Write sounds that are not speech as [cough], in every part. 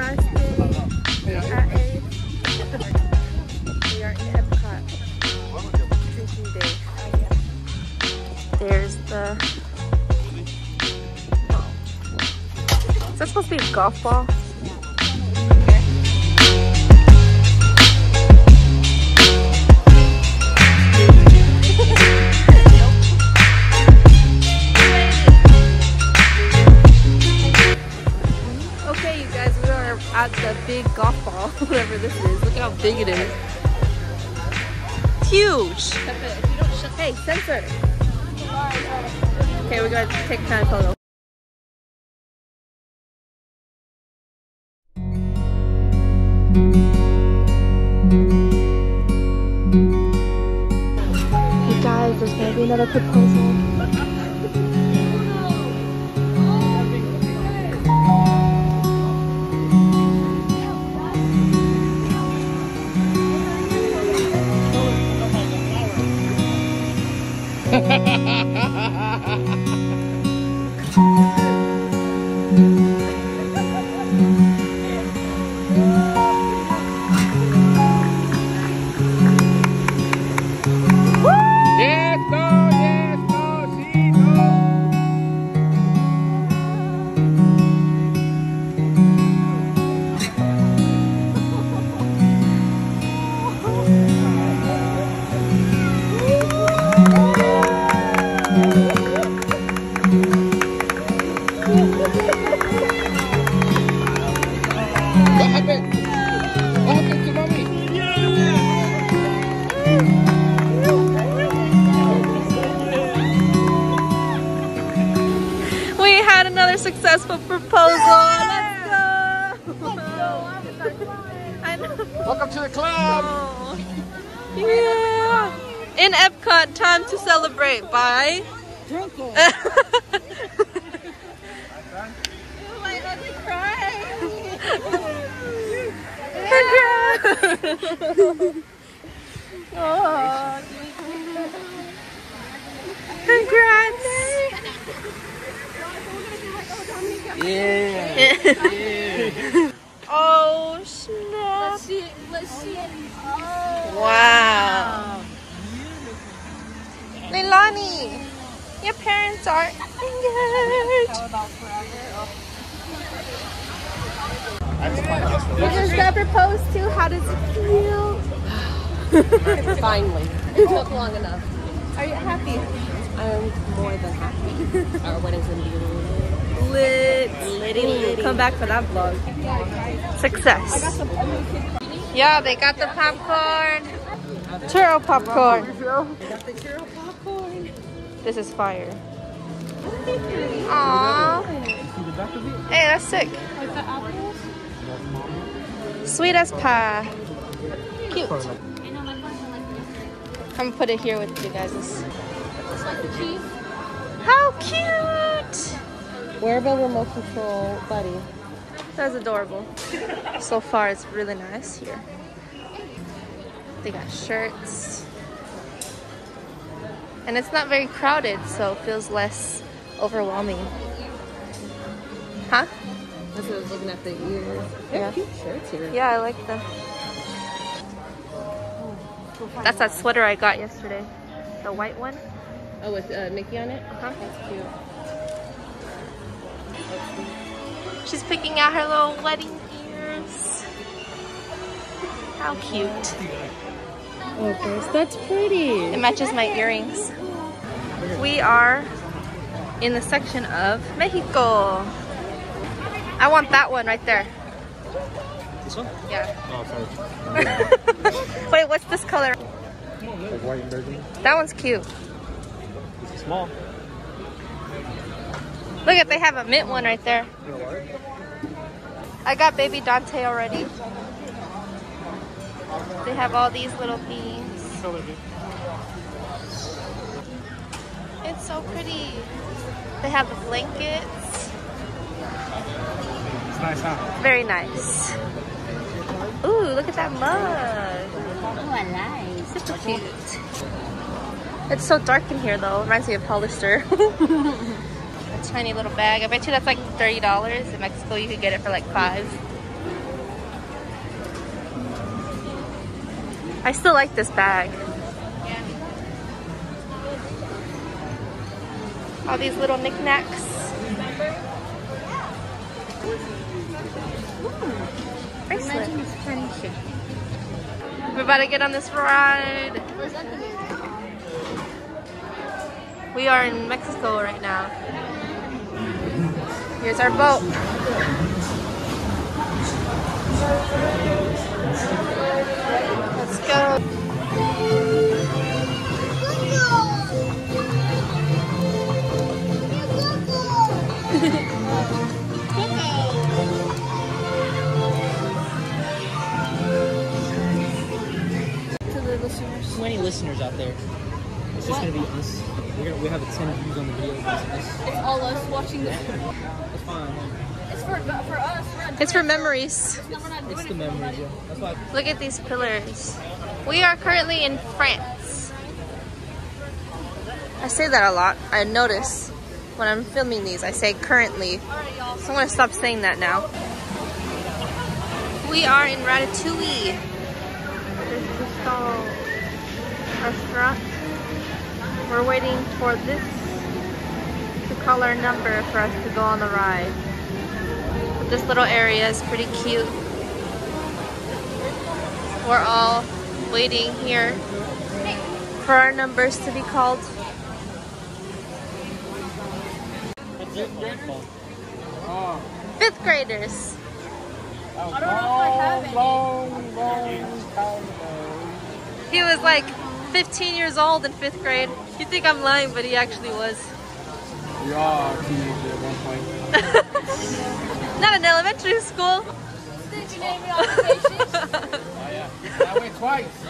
last day at. We are in Epcot. Drinking day. There's the. Is that supposed to be a golf ball? Big it is. It's huge. Hey, censor. Okay, we're gonna take a photo. You guys, there's gonna be another proposal. Yes, I know. Welcome to the club. Yeah. In Epcot, time to celebrate by Drinking. [laughs] oh, Congrats. Yeah. Oh, snap. Let's see. Let's see. Wow. Leilani, your parents are engaged. You just got proposed to. How does it feel? [sighs] Finally. It took long enough. Are you happy? I'm more than happy. Our wedding's gonna be Lit. litty litty. Come back for that vlog. Success. Yeah, they got the popcorn. Churro popcorn. Got the churro popcorn. This is fire. Aww. Hey, that's sick. Like the apples? Sweet as pie. Cute. I'm gonna put it here with you guys. Just like the cheese. How cute! Wearable remote control buddy. That's adorable. So far, it's really nice here. They got shirts. And it's not very crowded, so it feels less overwhelming. Huh? That's what I was looking at the ears. Yeah. cute shirts here. Yeah, I like them. That's that sweater I got yesterday. The white one. Oh, with uh, Mickey on it? Uh-huh. That's cute. She's picking out her little wedding ears. How cute. Oh, gosh, that's pretty. It matches my earrings. We are in the section of Mexico. I want that one right there. This one? Yeah. Oh, sorry. [laughs] Wait, what's this color? The white burgundy. That one's cute. It's small. Look at they have a mint one right there. I got baby Dante already. They have all these little things. It's so pretty. They have the blankets. It's nice, huh? Very nice. Ooh, look at that mug. Oh, I like. It's so cute. It's so dark in here though. Reminds me of Hollister. [laughs] a tiny little bag. I bet you that's like $30. In Mexico, you could get it for like five. I still like this bag. All these little knickknacks. Ooh, bracelet. We're about to get on this ride. We are in Mexico right now. Here's our boat. Let's go. To the listeners. Too many listeners out there. It's just gonna be us. We're gonna we have a ten views on the video. It's us. It's all us watching this. It's fine. It's for for us. We're It's for memories. doing it. We're not doing It's the memories. Yeah. That's why. Look at these pillars. We are currently in France. I say that a lot. I notice when I'm filming these, I say currently. So I'm gonna stop saying that now. We are in Ratatouille. This is the restaurant. We're waiting for this to call our number for us to go on the ride. This little area is pretty cute. We're all waiting here for our numbers to be called. Your? Oh, Fifth graders. I don't know if I have any. long, long time ago. He was like 15 years old in fifth grade. You think I'm lying, but he actually was. We are teenagers [laughs] at one point. Not in elementary school. Did you name it occupation? Yeah. I went twice.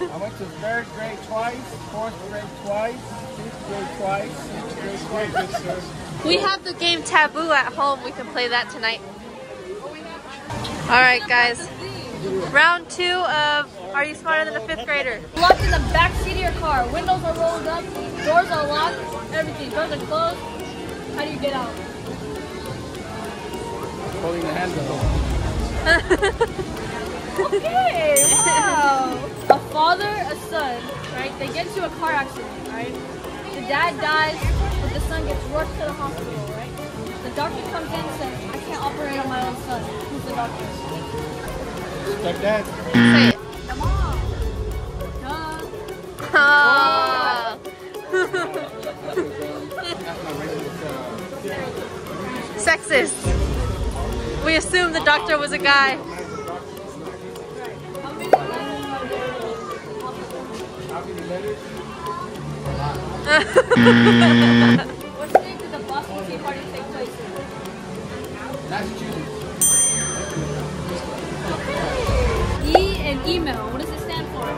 I went to third grade twice, fourth grade twice, fifth grade twice, sixth grade twice. Good, sir. We have the game Taboo at home. We can play that tonight. All right, guys. Round two of Are You Smarter Than a Fifth Grader? Locked in the back seat of your car. Windows are rolled up. Doors are locked. Everything. Doors are closed. How do you get out? Holding the handle. [laughs] Okay. Wow. a father, a son, right? They get into a car accident, right? The dad dies, but the son gets rushed to the hospital, right? The doctor comes in and says, I can't operate on my own son. Who's the doctor? Stepdad. Say it. The mom. Duh. Ah. That's [laughs] my racist, Sexist. We assumed the doctor was a guy. How many How many letters? What. E and email. What does it stand for?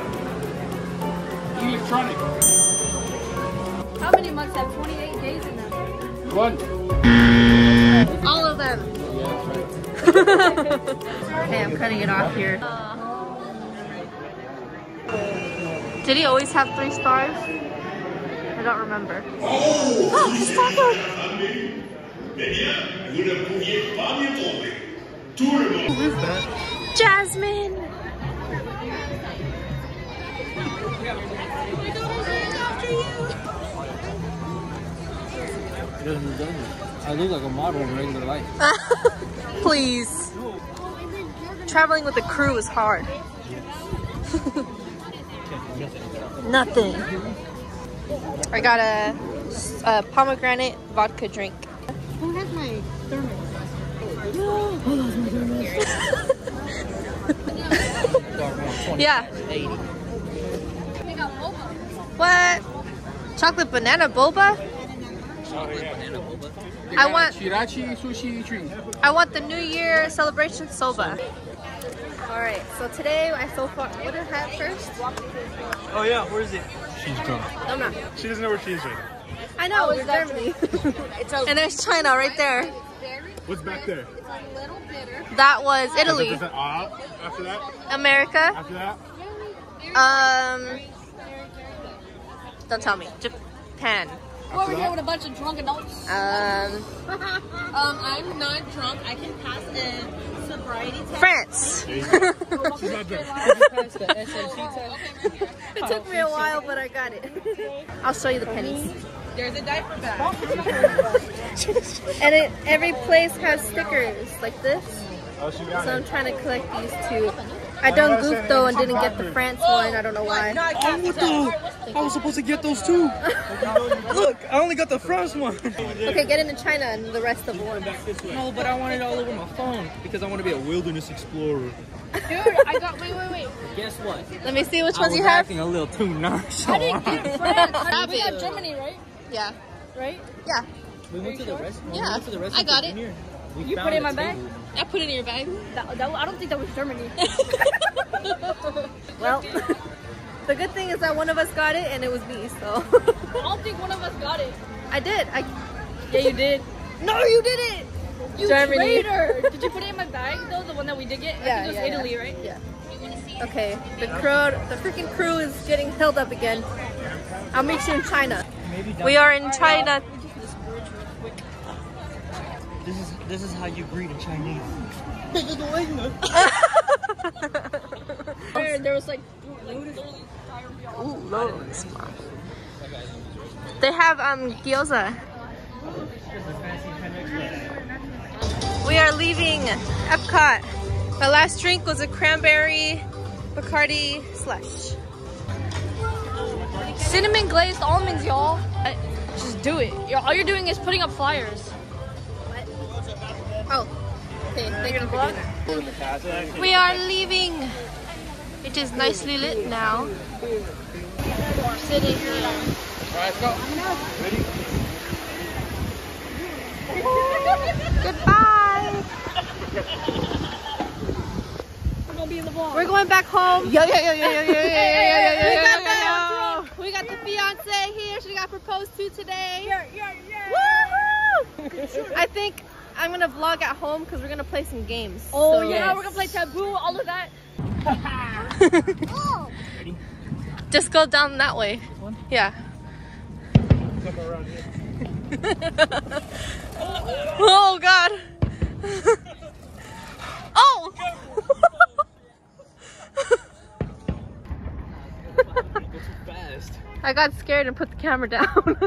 Electronic. How many months have 28 days in them? One. All of them. Okay, I'm cutting it off here. Did he always have three stars? Don't remember. Starbucks! Jasmine! I look like a model in regular life. Please. Traveling with a crew is hard. [laughs] Nothing. I got a, a pomegranate vodka drink. Who has my thermos? Yeah. We got boba. What? Chocolate banana boba? Chocolate banana boba. I want Shirachi sushi tree. I want the New Year celebration soba. All right, so today I so far what did I have first? Oh yeah, where is it? She's drunk. I'm not. She doesn't know where she is right now. I know [laughs] it's Germany, It's a and there's China right there. What's back there? it's a little bitter. That was Italy, Is that after that? America. After that? Um, don't tell me. Japan. We're over here with a bunch of drunk adults. Um, [laughs] Um, I'm not drunk. I can pass a France. She's not done. Did you pass the SAT test? It took me a while, but I got it. I'll show you the pennies. There's a diaper bag. And it, every place has stickers like this. Oh, she got So I'm trying to collect these two. I done goofed though and didn't get the France one. I don't know why. What the? I was supposed to get those two. [laughs] Look, I only got the first one. Okay, get into China and the rest of one. No, but I want it all over my phone because I want to be a wilderness explorer. Dude, I got. Wait, wait, wait. Guess what? Let me see which I ones was you have. acting a little too I didn't get France. I, we got Germany, right? Yeah. Right? Yeah. We went to the restaurant. Yeah, we went to the I got it. dinner. We You put it in a my bag? table. I put it in your bag. That, that, I don't think that was Germany. [laughs] Well, the good thing is that one of us got it and it was me, so. I don't think one of us got it. I did. I. Yeah, you did. No, you didn't. You Germany. traitor! [laughs] did you put it in my bag though? The one that we did get? Yeah, I think it was yeah, yeah. Italy, right? Yeah. Okay, the crew, the freaking crew is getting held up again. I'll meet you in China. We are in China. This is this is how you greet in Chinese. [laughs] [laughs] There, there was like Ooh, loads. They have um gyoza. We are leaving Epcot. My last drink was a cranberry Bacardi slush. cinnamon glazed almonds, y'all. Just do it. All you're doing is putting up flyers. Oh, okay. Thank you for doing that. We are leaving. It is nicely lit now. Sitting here. All right, let's go. Ready? Goodbye. We're gonna be in the vlog. We're going back home. Yo, yo, yo, yo, yo, yo, yo, yo, yo, yo, We yo, got yo, yo, yo. We got the fiance here. She got proposed to today. Yeah, yeah, yeah. Woohoo! I think I'm gonna vlog at home because we're gonna play some games. Oh So- yeah, we're gonna play taboo, all of that. [laughs] Just go down that way. Yeah. [laughs] oh God. [laughs] oh. I got scared and put the camera down.